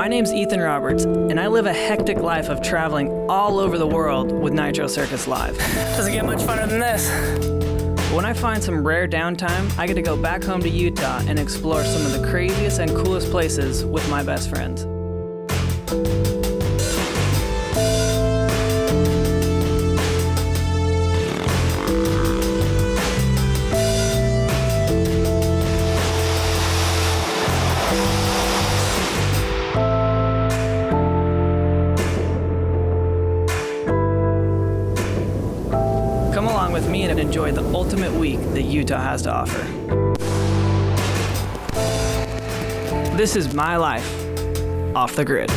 My name's Ethen Roberts, and I live a hectic life of traveling all over the world with Nitro Circus Live. Doesn't get much funner than this. When I find some rare downtime, I get to go back home to Utah and explore some of the craziest and coolest places with my best friends. Come along with me and enjoy the ultimate week that Utah has to offer. This is my life off the grid.